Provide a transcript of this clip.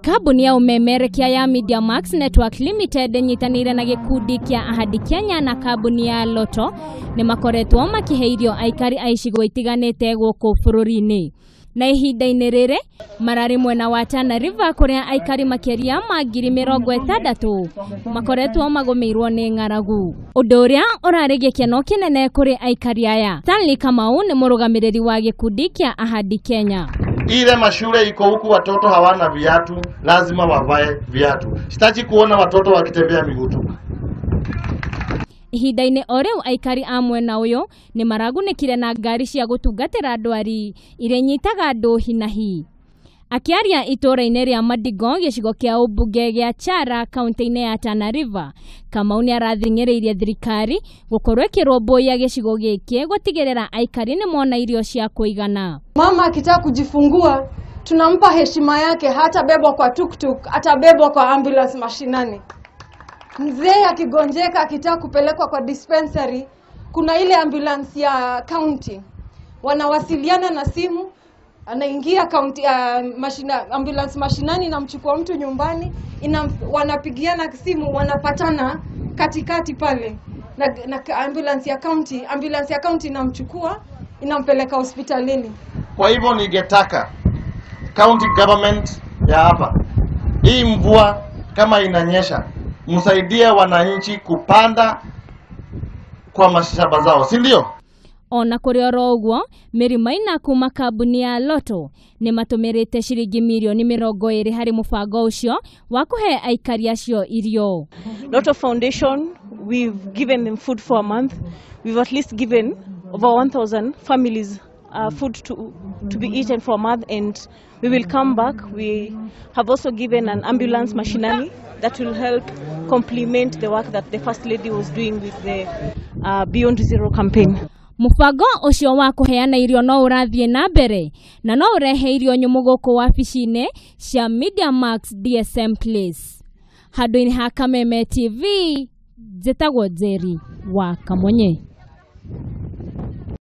kambuni ya umemerekia ya Media Max Network Limited nyitanire na gikundi kia Ahadi Kenya na kambuni ya Loto ni makoretwo makiheirio aikari a icigo itiganite guku bururi-ini na ihinda-inĩ rĩrĩ mararĩ mwena wa Tana River kũrĩa aikari makĩria ma ngiri mĩrongo ĩtandatũ makoretwo magũmĩirwo nĩ ng'aragu. Ũndũ ũrĩa ũrarĩ gĩkeno kĩnene kũrĩ aikari aya Stanley Kamau nĩ mũrũgamĩrĩri wa gĩkundi kĩa Ahadi Kenya ile mashule iko huku, watoto hawana viatu, lazima wavae viatu. Sitaki kuona watoto wakitembea miguu tu ihinda-inĩ o rĩu aikari a mwena ũyũ nĩ maragunĩkire na ngari cia gũtungatĩra ndwari iria inyitaga andũ hi na hi akĩaria itũũra-inĩ rĩa Madigo gĩcigo kĩa ũmbunge gĩa Chara kaunti-inĩ ya Tana River Kamau nĩ arathing'ĩrĩirie thirikari gũkorwo ĩkĩrũmbũiya gĩcigo gĩkĩ gũtigĩrĩra aikari nĩ mona irio cia kũigana Mama akitaka kujifungua tunampa heshima yake, hatabebwa kwa tuktuk, atabebwa kwa ambulance mashinani. Mzee akigonjeka akitaka kupelekwa kwa dispensary, kuna ile ambulance ya county, wanawasiliana na simu, anaingia kaunti uh, mashina, ambulance mashinani inamchukua mtu nyumbani, ina, wanapigiana simu, wanapatana katikati pale na, na ambulance ya kaunti ambulance ya kaunti inamchukua inampeleka hospitalini. Kwa hivyo ningetaka county government ya hapa, hii mvua kama inanyesha, msaidie wananchi kupanda kwa mashamba zao, si ndio? Ona kuri oro uguo mĩrĩmo-ina kuma kambuni ya Loto nĩ matũmĩrĩte ciringi mirioni mĩrongo ĩrĩ harĩ mũbango ũcio wa kũhe aikari acio irio Lotto Foundation, we've given them food for a month. We've at least given over 1,000 families uh, food to, to be eaten for a month, and we will come back. We have also given an ambulance machinery that will help complement the work that the First Lady was doing with the uh, Beyond Zero campaign. Mũbango ũcio wa kũheana irio no ũrathiĩ na mbere na no ũrehe irio nyũmũ gũkũ wabici-inĩ cia Media Max DSM Place. Handũ-inĩ ha Kameme TV njĩtagwo Njeri wa Kamonye